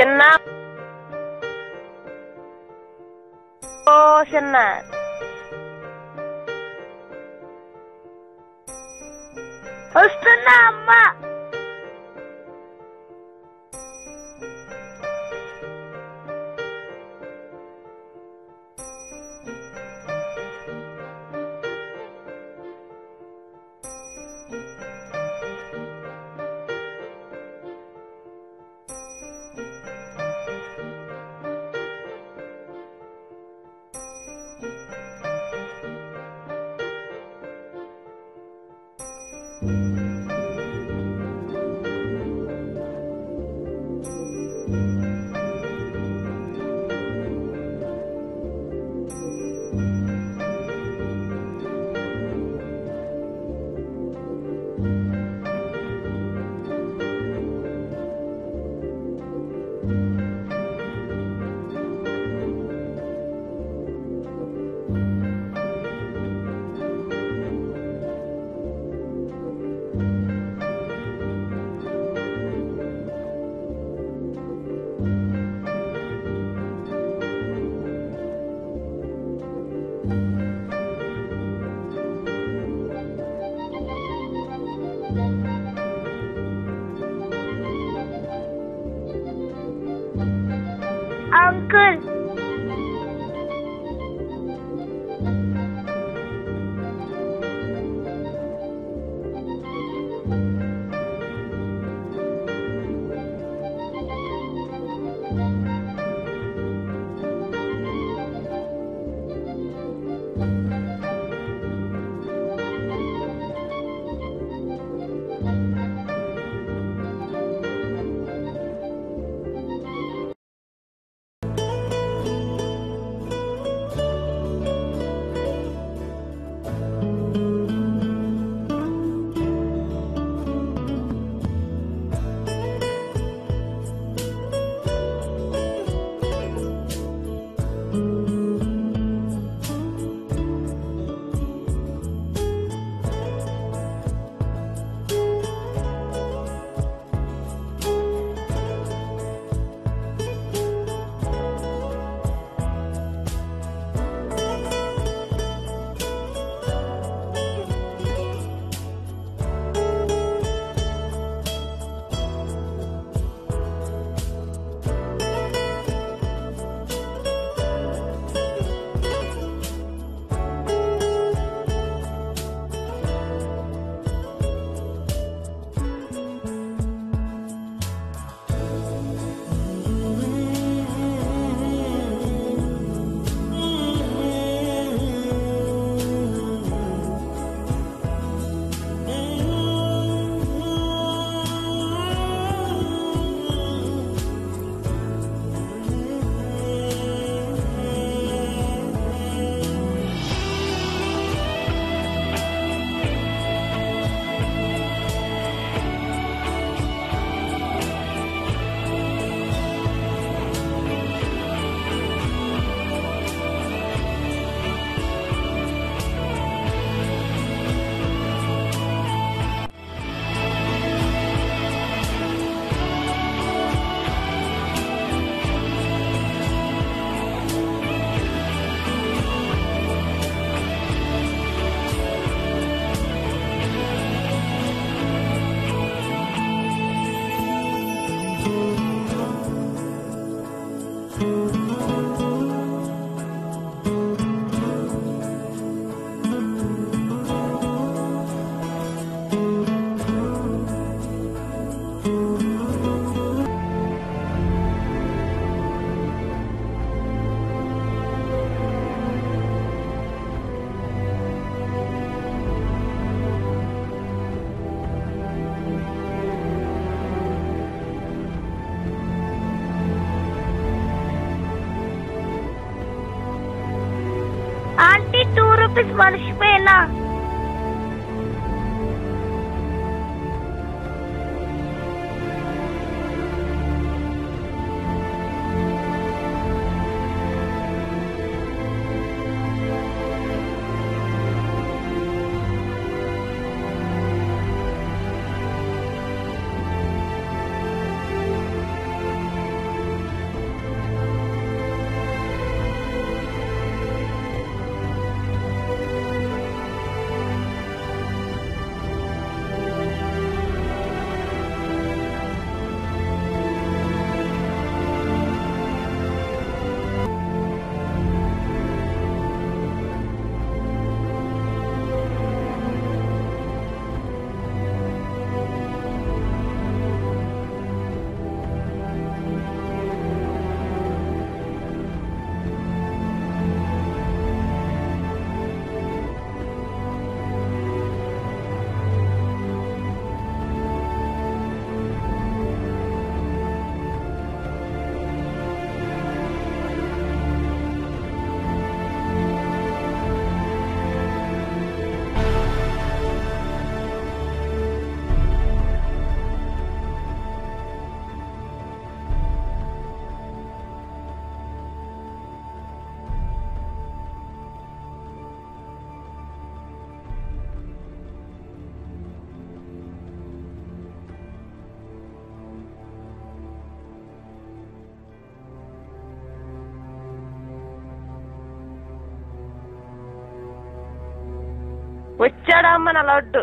现在，哦，现在。Hasta nama! Um, Uncle, This yapıyorsun? Barışmayın ha. వచ్చాడా అమ్మ నా లడ్డు?